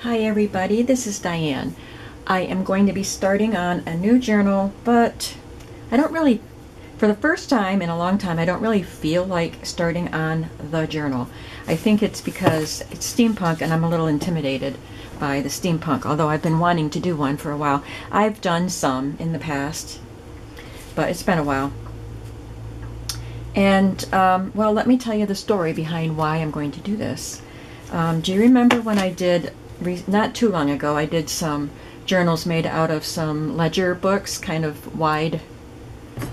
Hi everybody, this is Diane. I am going to be starting on a new journal, but I don't really, for the first time in a long time, I don't really feel like starting on the journal. I think it's because it's steampunk and I'm a little intimidated by the steampunk, although I've been wanting to do one for a while. I've done some in the past, but it's been a while. And, um, well, let me tell you the story behind why I'm going to do this. Um, do you remember when I did not too long ago, I did some journals made out of some ledger books, kind of wide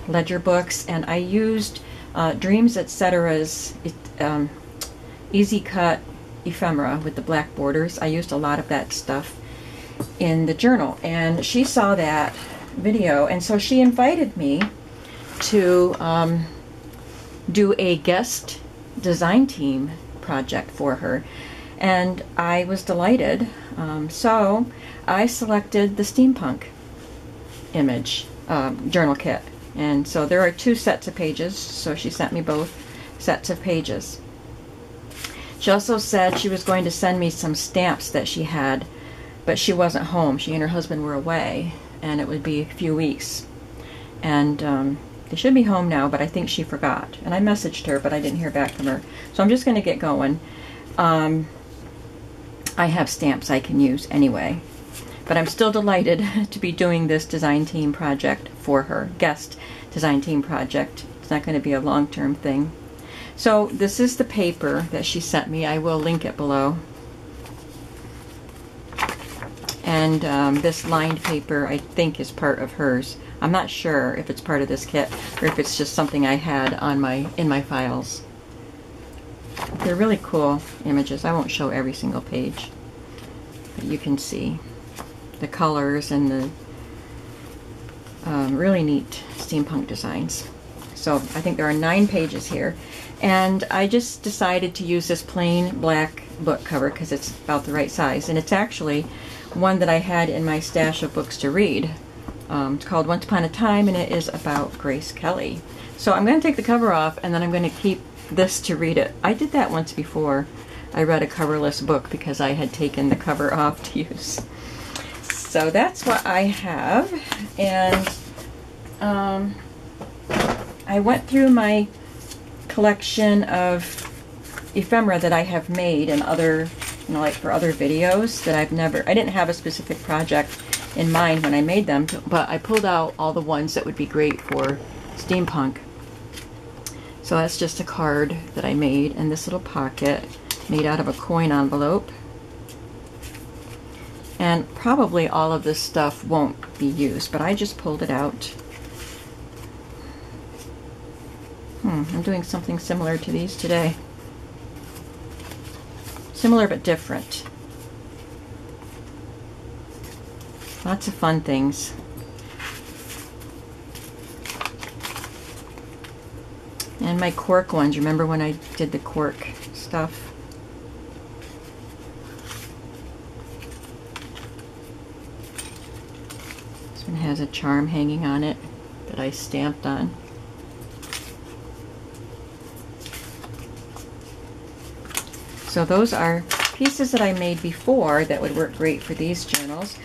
ledger books, and I used uh, DreamzEtc's um, Easy Cut ephemera with the black borders. I used a lot of that stuff in the journal, and she saw that video, and so she invited me to um, do a guest design team project for her and I was delighted. Um, so I selected the steampunk image um, journal kit. And so there are two sets of pages, so she sent me both sets of pages. She also said she was going to send me some stamps that she had, but she wasn't home. She and her husband were away, and it would be a few weeks. And um, they should be home now, but I think she forgot. And I messaged her, but I didn't hear back from her. So I'm just going to get going. Um, I have stamps I can use anyway. But I'm still delighted to be doing this design team project for her, guest design team project. It's not going to be a long-term thing. So this is the paper that she sent me. I will link it below. And um, this lined paper I think is part of hers. I'm not sure if it's part of this kit or if it's just something I had on my in my files. They're really cool images. I won't show every single page, but you can see the colors and the um, really neat steampunk designs. So I think there are nine pages here. And I just decided to use this plain black book cover because it's about the right size. And it's actually one that I had in my stash of books to read. Um, it's called Once Upon a Time and it is about Grace Kelly. So I'm going to take the cover off and then I'm going to keep this to read it. I did that once before. I read a coverless book because I had taken the cover off to use. So that's what I have. And um, I went through my collection of ephemera that I have made and other, you know, like for other videos that I've never, I didn't have a specific project in mind when I made them, but I pulled out all the ones that would be great for steampunk. So that's just a card that I made in this little pocket made out of a coin envelope. And probably all of this stuff won't be used, but I just pulled it out. Hmm, I'm doing something similar to these today. Similar but different. Lots of fun things. And my cork ones, remember when I did the cork stuff? This one has a charm hanging on it that I stamped on. So those are pieces that I made before that would work great for these journals.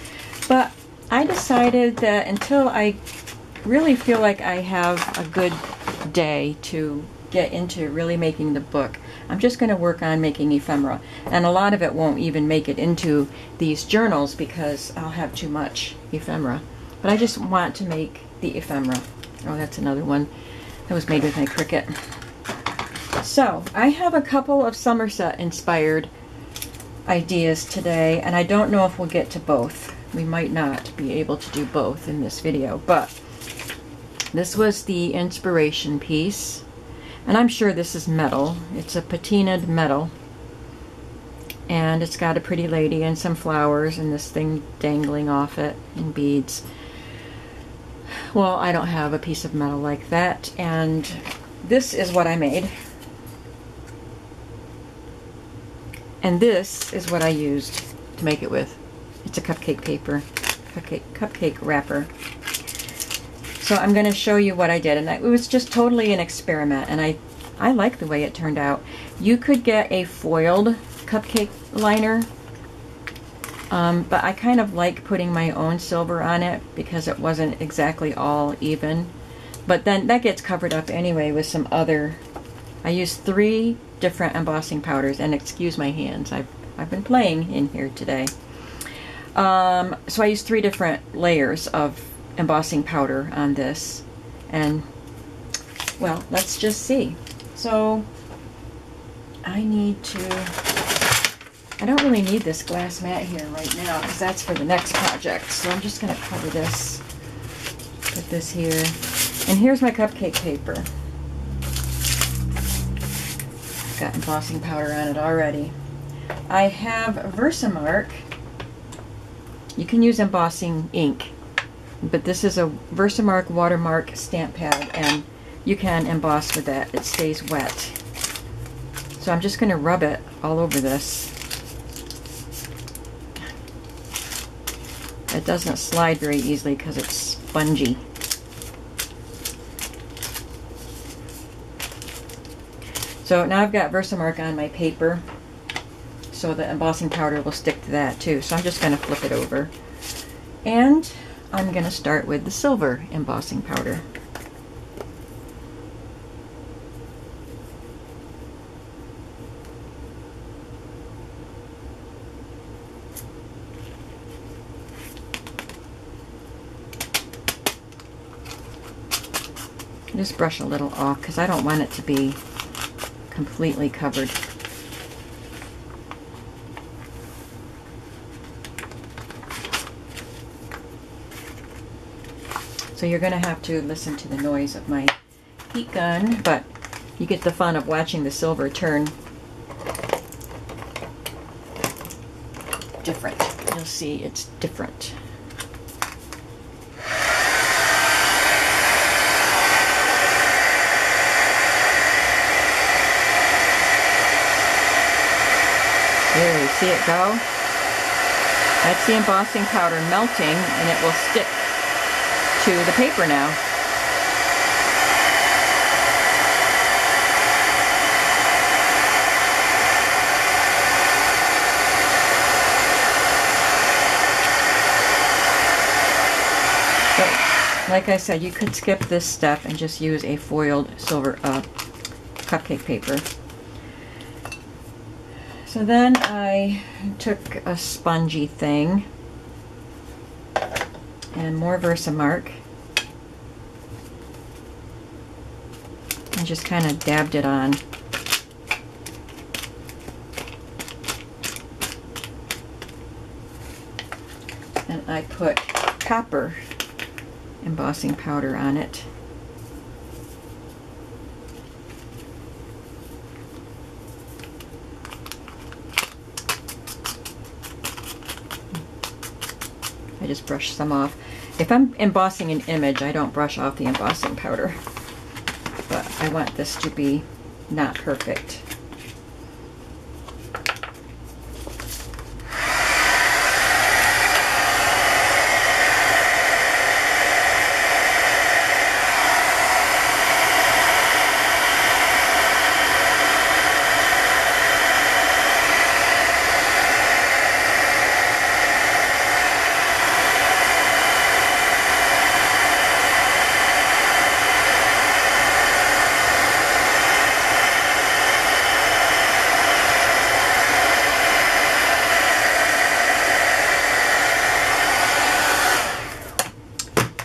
But I decided that until I really feel like I have a good day to get into really making the book. I'm just going to work on making ephemera. And a lot of it won't even make it into these journals because I'll have too much ephemera. But I just want to make the ephemera. Oh, that's another one that was made with my Cricut. So, I have a couple of Somerset inspired ideas today, and I don't know if we'll get to both. We might not be able to do both in this video, but this was the inspiration piece. And I'm sure this is metal. It's a patinaed metal. And it's got a pretty lady and some flowers and this thing dangling off it in beads. Well, I don't have a piece of metal like that. And this is what I made. And this is what I used to make it with. It's a cupcake paper, cupcake, cupcake wrapper. So I'm going to show you what I did. And it was just totally an experiment. And I, I like the way it turned out. You could get a foiled cupcake liner. Um, but I kind of like putting my own silver on it because it wasn't exactly all even. But then that gets covered up anyway with some other. I used three different embossing powders, and excuse my hands, I've, I've been playing in here today. Um, so I used three different layers of embossing powder on this, and well, let's just see. So I need to I don't really need this glass mat here right now because that's for the next project. So I'm just going to cover this, put this here. And here's my cupcake paper. Got embossing powder on it already. I have Versamark. You can use embossing ink, but this is a Versamark watermark stamp pad and you can emboss with that. It stays wet. So I'm just going to rub it all over this. It doesn't slide very easily because it's spongy. So now I've got Versamark on my paper so the embossing powder will stick to that too. So I'm just going to flip it over. And I'm going to start with the silver embossing powder. just brush a little off because I don't want it to be completely covered. So you're going to have to listen to the noise of my heat gun, but you get the fun of watching the silver turn different. You'll see it's different. There, you see it go? That's the embossing powder melting and it will stick to the paper now. like I said, you could skip this step and just use a foiled silver uh, cupcake paper. So then I took a spongy thing and more Versamark and just kind of dabbed it on. And I put copper embossing powder on it. I just brush some off. If I'm embossing an image, I don't brush off the embossing powder. But I want this to be not perfect.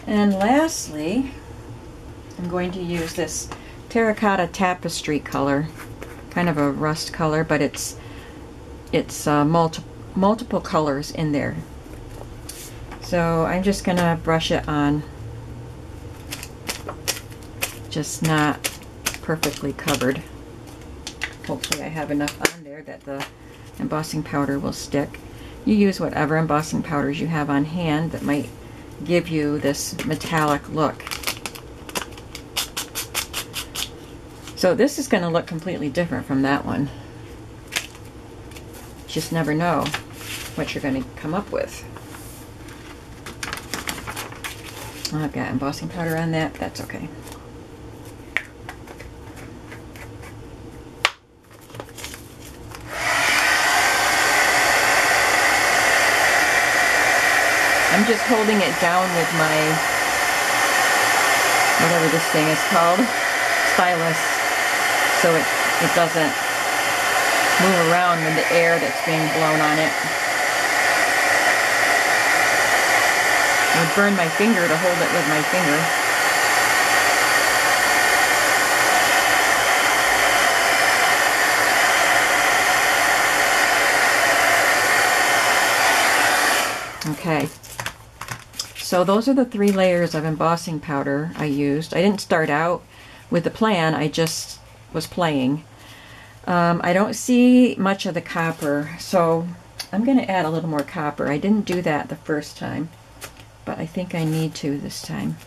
And lastly, I'm going to use this terracotta tapestry color, kind of a rust color, but it's it's uh, multi multiple colors in there. So I'm just to brush it on, just not perfectly covered. Hopefully I have enough on there that the embossing powder will stick. You use whatever embossing powders you have on hand that might give you this metallic look. So this is going to look completely different from that one. Just never know what you're going to come up with. I've got embossing powder on that. That's okay. I'm just holding it down with my, whatever this thing is called, stylus, so it, it doesn't move around with the air that's being blown on it. I would burn my finger to hold it with my finger. Okay. So those are the three layers of embossing powder I used. I didn't start out with the plan, I just was playing. Um, I don't see much of the copper, so I'm going to add a little more copper. I didn't do that the first time, but I think I need to this time.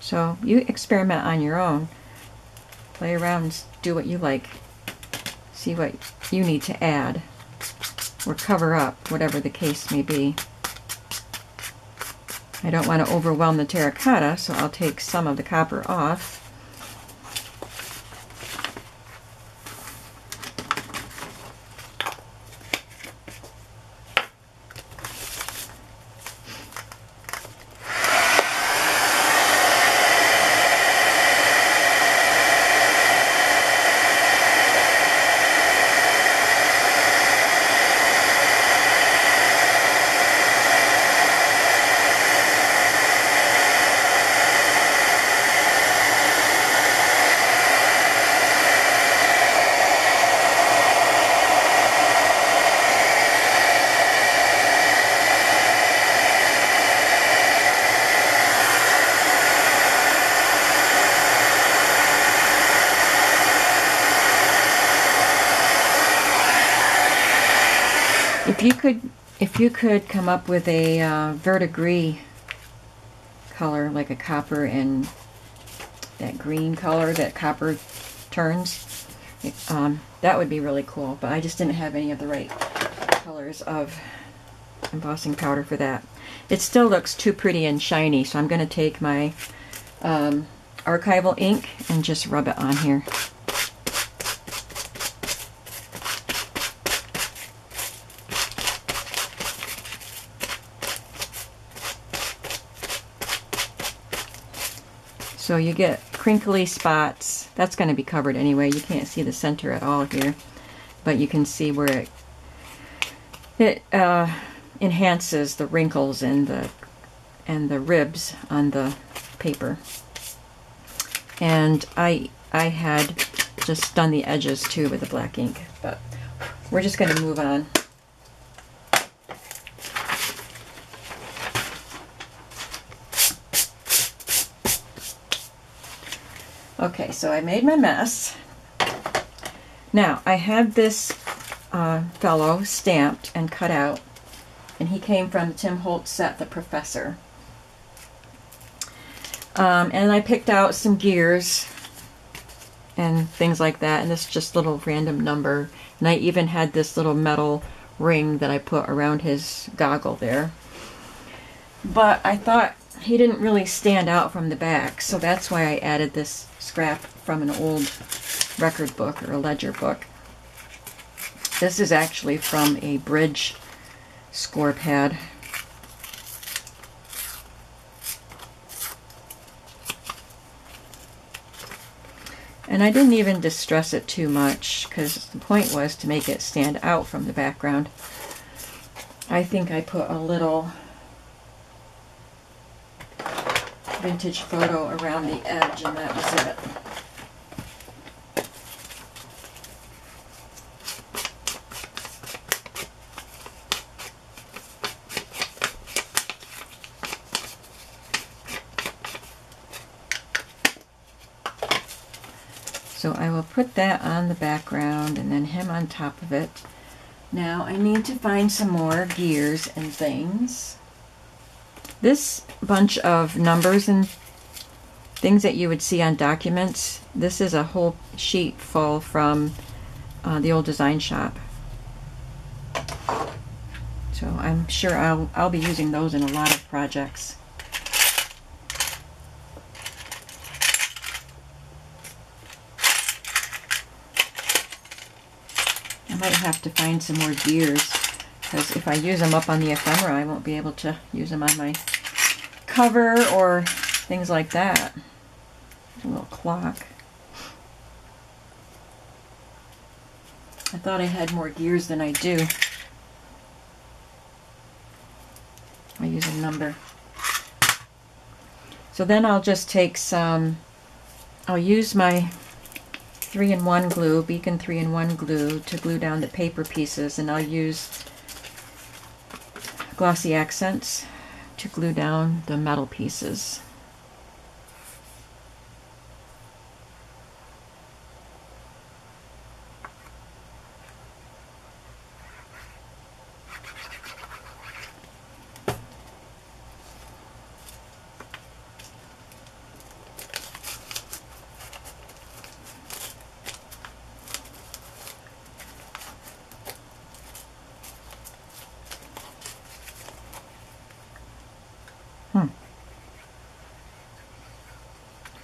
So you experiment on your own. Play around, do what you like. See what you need to add or cover up, whatever the case may be. I don't want to overwhelm the terracotta, so I'll take some of the copper off. If you could, you could come up with a uh, verdigris color, like a copper and that green color that copper turns, um, that would be really cool. But I just didn't have any of the right colors of embossing powder for that. It still looks too pretty and shiny, so I'm going to take my um, archival ink and just rub it on here. So you get crinkly spots. That's going to be covered anyway. You can't see the center at all here. But you can see where it, it uh, enhances the wrinkles and the, and the ribs on the paper. And I, I had just done the edges too with the black ink. But we're just going to move on. Okay, so I made my mess. Now, I had this uh, fellow stamped and cut out, and he came from the Tim Holtz set, The Professor. Um, and I picked out some gears and things like that, and this just little random number. And I even had this little metal ring that I put around his goggle there. But I thought he didn't really stand out from the back, so that's why I added this scrap from an old record book or a ledger book. This is actually from a bridge score pad. And I didn't even distress it too much because the point was to make it stand out from the background. I think I put a little vintage photo around the edge and that was it. So I will put that on the background and then him on top of it. Now I need to find some more gears and things. This bunch of numbers and things that you would see on documents, this is a whole sheet full from uh, the old design shop. So I'm sure I'll, I'll be using those in a lot of projects. I might have to find some more gears because if I use them up on the ephemera, I won't be able to use them on my cover or things like that. A little clock. I thought I had more gears than I do. I use a number. So then I'll just take some, I'll use my 3-in-1 glue, Beacon 3-in-1 glue, to glue down the paper pieces, and I'll use glossy accents to glue down the metal pieces.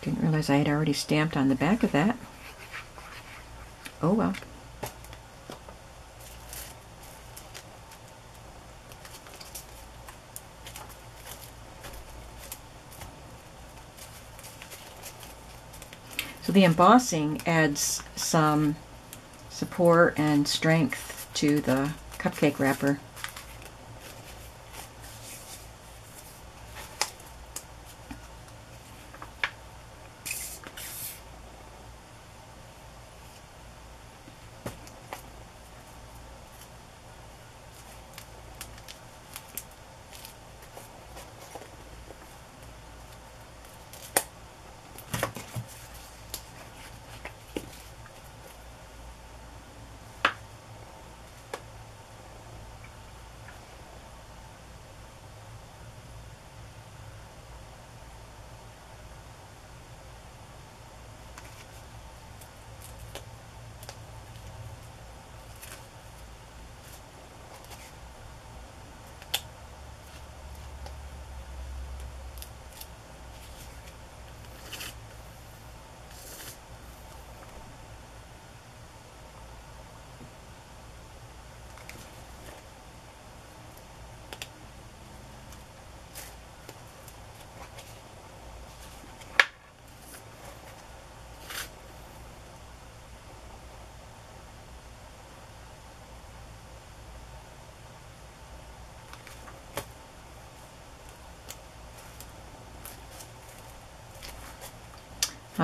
Didn't realize I had already stamped on the back of that. Oh well. So the embossing adds some support and strength to the cupcake wrapper.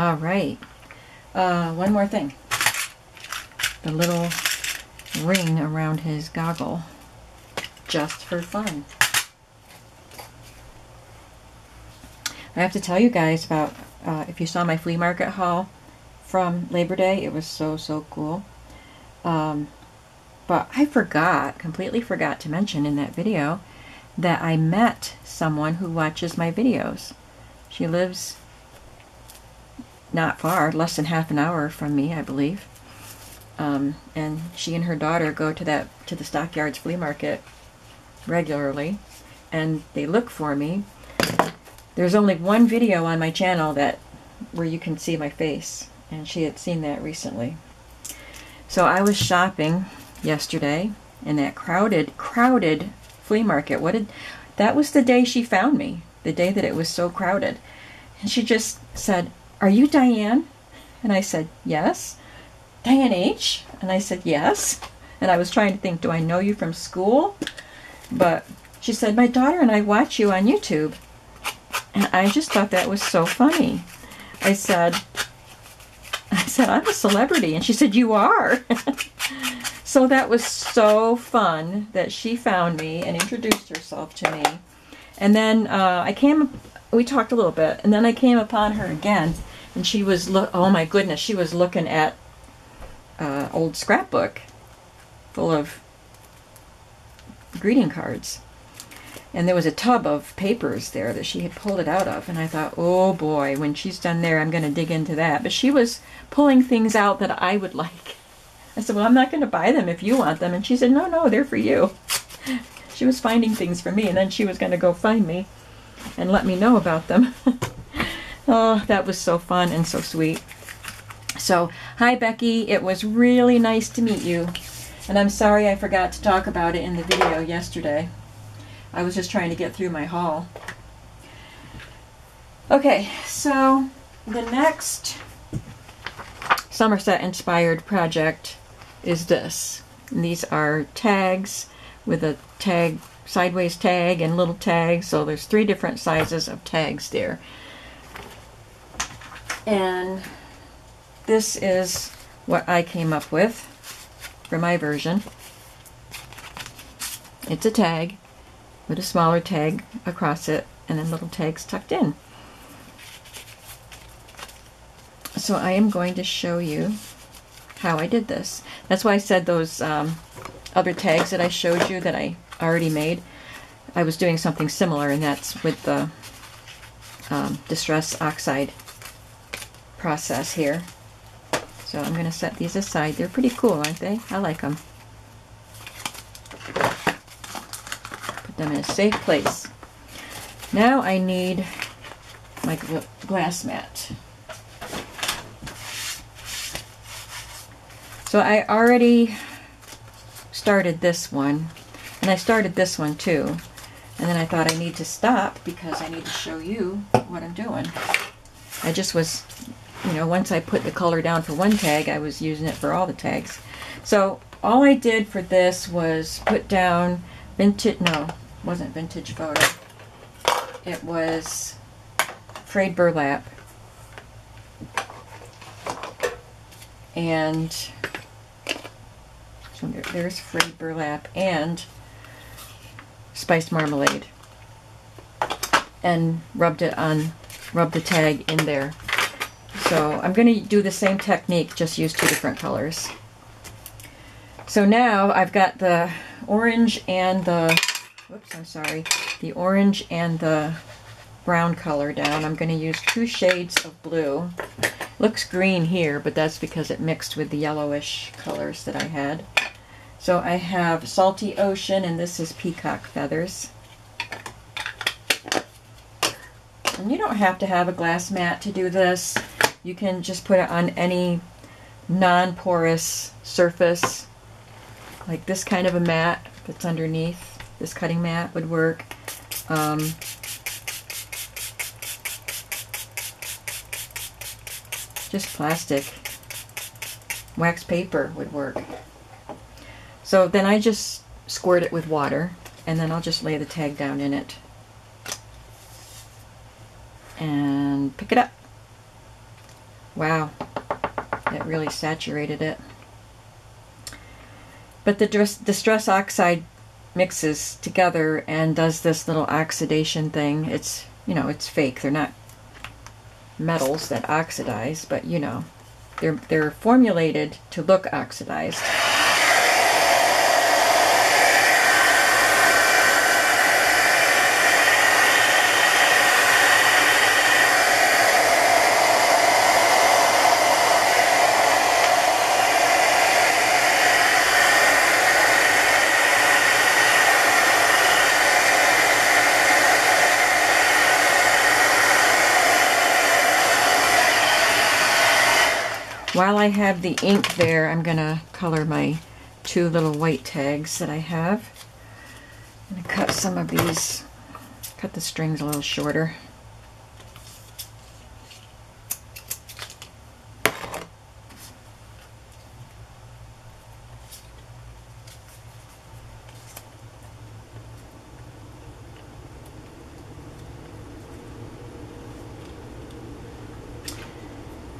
All right. Uh, one more thing. The little ring around his goggle. Just for fun. I have to tell you guys about, uh, if you saw my flea market haul from Labor Day, it was so, so cool. Um, but I forgot, completely forgot to mention in that video, that I met someone who watches my videos. She lives not far, less than half an hour from me, I believe. Um, and she and her daughter go to that to the Stockyards flea market regularly, and they look for me. There's only one video on my channel that where you can see my face, and she had seen that recently. So I was shopping yesterday in that crowded, crowded flea market. What did that was the day she found me, the day that it was so crowded. And she just said, are you Diane? And I said, Yes. Diane H? And I said, Yes. And I was trying to think, Do I know you from school? But she said, My daughter and I watch you on YouTube. And I just thought that was so funny. I said, I said, I'm a celebrity. And she said, You are. so that was so fun that she found me and introduced herself to me. And then uh, I came, we talked a little bit, and then I came upon her again and she was look. Oh my goodness, she was looking at uh, old scrapbook full of greeting cards, and there was a tub of papers there that she had pulled it out of, and I thought, oh boy, when she's done there, I'm going to dig into that. But she was pulling things out that I would like. I said, well, I'm not going to buy them if you want them, and she said, no, no, they're for you. she was finding things for me, and then she was going to go find me and let me know about them. Oh, that was so fun and so sweet. So, hi Becky, it was really nice to meet you. And I'm sorry I forgot to talk about it in the video yesterday. I was just trying to get through my haul. Okay, so the next Somerset inspired project is this. And these are tags with a tag, sideways tag and little tags. So there's three different sizes of tags there. And this is what I came up with for my version. It's a tag with a smaller tag across it and then little tags tucked in. So I am going to show you how I did this. That's why I said those um, other tags that I showed you that I already made. I was doing something similar and that's with the um, distress oxide process here. So I'm going to set these aside. They're pretty cool, aren't they? I like them. Put them in a safe place. Now I need my glass mat. So I already started this one, and I started this one too. And then I thought I need to stop because I need to show you what I'm doing. I just was, you know, once I put the color down for one tag, I was using it for all the tags. So all I did for this was put down vintage, no, wasn't vintage photo. It was frayed burlap. And so there, there's frayed burlap and spiced marmalade. And rubbed it on, rubbed the tag in there. So I'm going to do the same technique, just use two different colors. So now I've got the orange and the, whoops, I'm sorry, the orange and the brown color down. I'm going to use two shades of blue. Looks green here, but that's because it mixed with the yellowish colors that I had. So I have Salty Ocean, and this is Peacock Feathers. And you don't have to have a glass mat to do this. You can just put it on any non-porous surface, like this kind of a mat that's underneath. This cutting mat would work. Um, just plastic. Wax paper would work. So then I just squirt it with water and then I'll just lay the tag down in it and pick it up. Wow, it really saturated it. But the distress oxide mixes together and does this little oxidation thing. It's, you know, it's fake. They're not metals that oxidize, but you know, they're, they're formulated to look oxidized. While I have the ink there, I'm going to color my two little white tags that I have. I'm going to cut some of these, cut the strings a little shorter.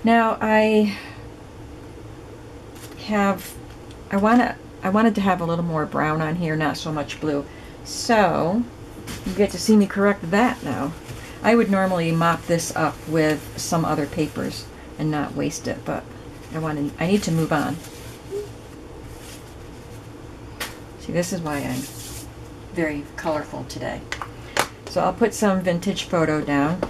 Now I have, I want to, I wanted to have a little more brown on here, not so much blue. So, you get to see me correct that now. I would normally mop this up with some other papers and not waste it, but I want to, I need to move on. See, this is why I'm very colorful today. So I'll put some vintage photo down.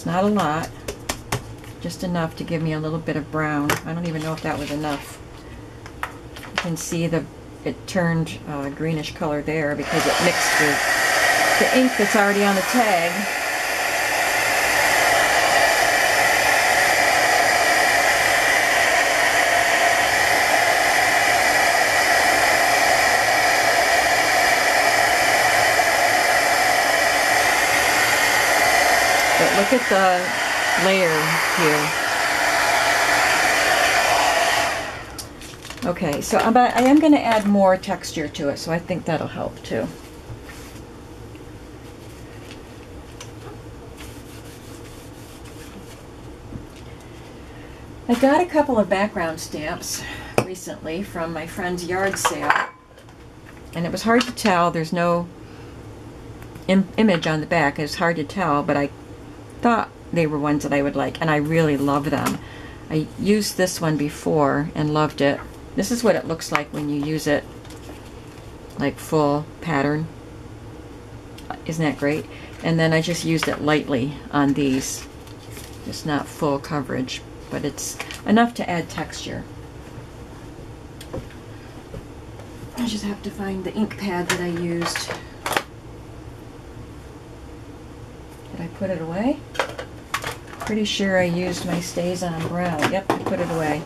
It's not a lot, just enough to give me a little bit of brown. I don't even know if that was enough. You can see the it turned uh, greenish color there because it mixed with the ink that's already on the tag. But look at the layer here. Okay, so I'm, I am going to add more texture to it, so I think that'll help too. I got a couple of background stamps recently from my friend's yard sale, and it was hard to tell. There's no Im image on the back. It's hard to tell, but I thought they were ones that I would like, and I really love them. I used this one before and loved it. This is what it looks like when you use it like full pattern. Isn't that great? And then I just used it lightly on these. It's not full coverage, but it's enough to add texture. I just have to find the ink pad that I used. Did I put it away? Pretty sure I used my StazOn Brown. Yep, I put it away.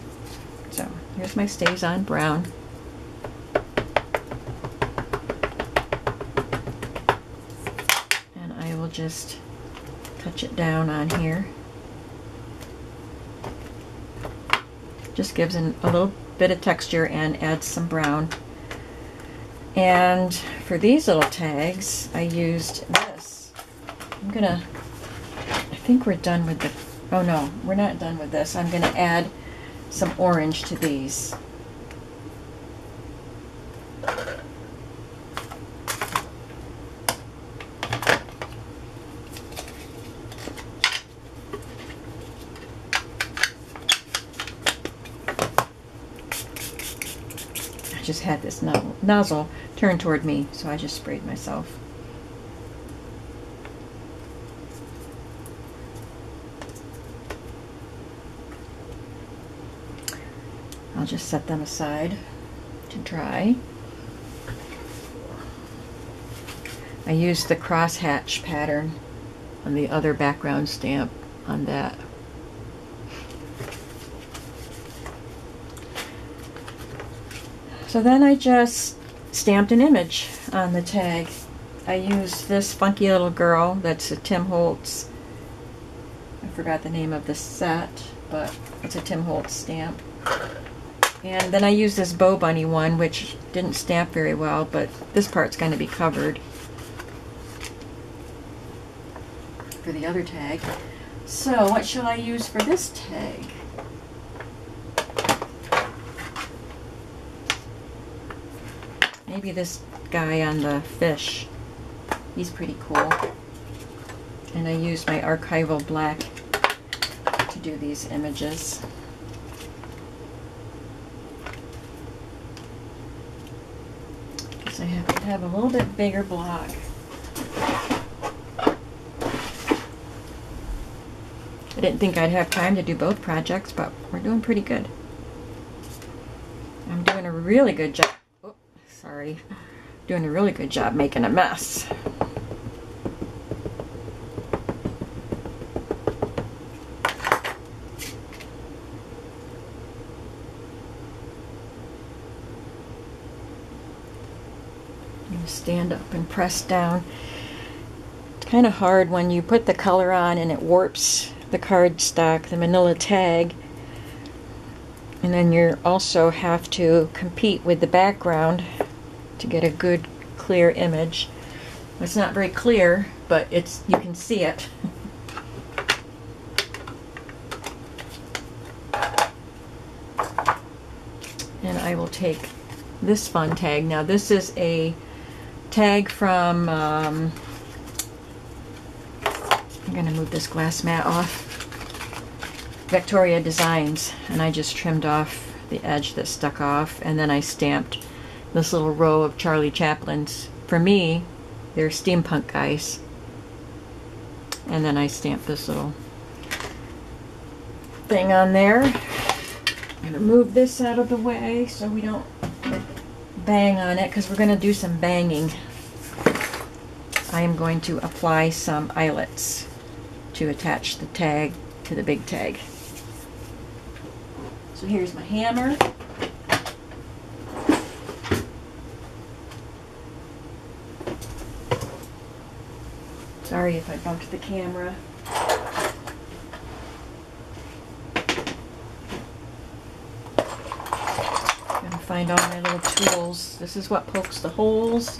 So Here's my StazOn Brown. And I will just touch it down on here. Just gives an, a little bit of texture and adds some brown. And for these little tags, I used this. I'm gonna, think we're done with the, oh no, we're not done with this. I'm gonna add some orange to these. I just had this nozzle turned toward me, so I just sprayed myself. I'll just set them aside to dry. I used the crosshatch pattern on the other background stamp on that. So then I just stamped an image on the tag. I used this funky little girl that's a Tim Holtz. I forgot the name of the set, but it's a Tim Holtz stamp. And then I used this Bo Bunny one, which didn't stamp very well, but this part's going to be covered for the other tag. So what shall I use for this tag? Maybe this guy on the fish. He's pretty cool. And I used my archival black to do these images. I have to have a little bit bigger block. I didn't think I'd have time to do both projects, but we're doing pretty good. I'm doing a really good job. Oh, sorry. Doing a really good job making a mess. Stand up and press down. It's kind of hard when you put the color on and it warps the cardstock, the manila tag. And then you also have to compete with the background to get a good clear image. It's not very clear, but it's you can see it. and I will take this fun tag. Now this is a tag from, um, I'm going to move this glass mat off, Victoria Designs, and I just trimmed off the edge that stuck off, and then I stamped this little row of Charlie Chaplin's. For me, they're steampunk guys. And then I stamped this little thing on there. I'm to move this out of the way so we don't bang on it because we're going to do some banging. I am going to apply some eyelets to attach the tag to the big tag. So here's my hammer. Sorry if I bumped the camera. Gonna find all my little tools. This is what pokes the holes.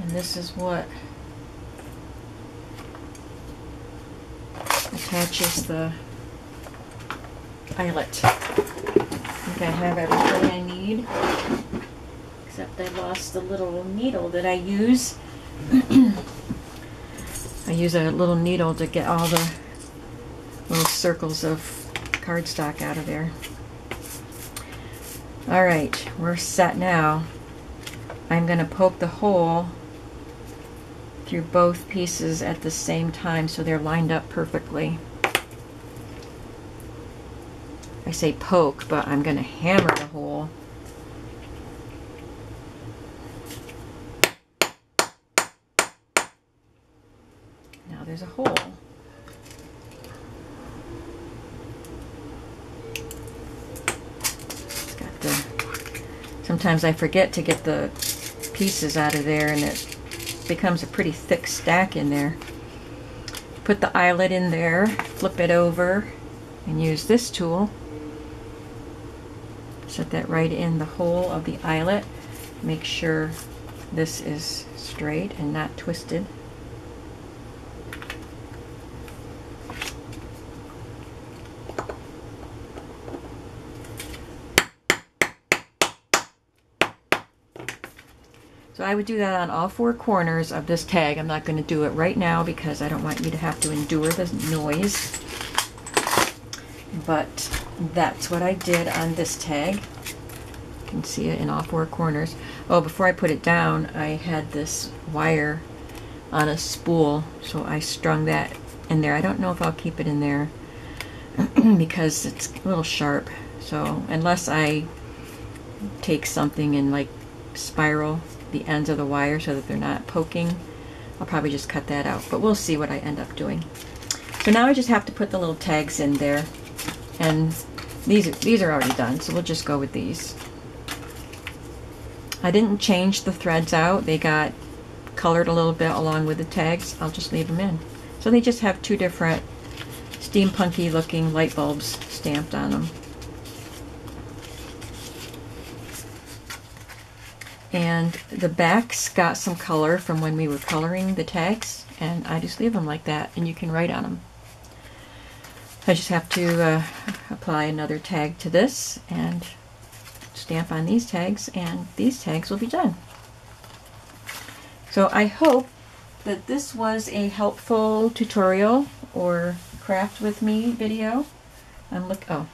And this is what attaches the eyelet. I think I have everything I need. Except I lost the little needle that I use. I use a little needle to get all the little circles of cardstock out of there. All right, we're set now. I'm going to poke the hole through both pieces at the same time so they're lined up perfectly. I say poke, but I'm going to hammer the hole. Now there's a hole. It's got the, sometimes I forget to get the pieces out of there and it becomes a pretty thick stack in there. Put the eyelet in there, flip it over, and use this tool. Set that right in the hole of the eyelet. Make sure this is straight and not twisted. I would do that on all four corners of this tag. I'm not going to do it right now because I don't want you to have to endure the noise. But that's what I did on this tag. You can see it in all four corners. Oh, before I put it down, I had this wire on a spool, so I strung that in there. I don't know if I'll keep it in there because it's a little sharp. So unless I take something and like spiral the ends of the wire so that they're not poking. I'll probably just cut that out, but we'll see what I end up doing. So now I just have to put the little tags in there, and these, these are already done, so we'll just go with these. I didn't change the threads out. They got colored a little bit along with the tags. I'll just leave them in. So they just have two different steampunky looking light bulbs stamped on them. And the backs got some color from when we were coloring the tags and I just leave them like that and you can write on them. I just have to uh, apply another tag to this and stamp on these tags and these tags will be done. So I hope that this was a helpful tutorial or craft with me video. I'm look oh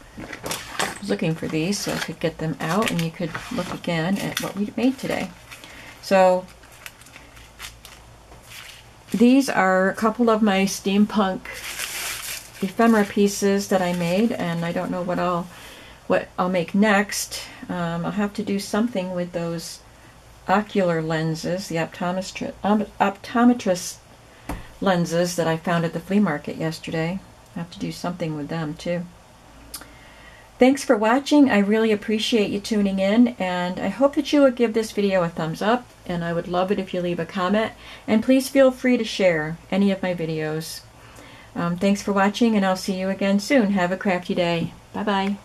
looking for these so I could get them out and you could look again at what we made today. So these are a couple of my steampunk ephemera pieces that I made and I don't know what I'll what I'll make next. Um, I'll have to do something with those ocular lenses, the optometrist, optometrist lenses that I found at the flea market yesterday. I have to do something with them too. Thanks for watching. I really appreciate you tuning in and I hope that you will give this video a thumbs up and I would love it if you leave a comment and please feel free to share any of my videos. Um, thanks for watching and I'll see you again soon. Have a crafty day. Bye bye.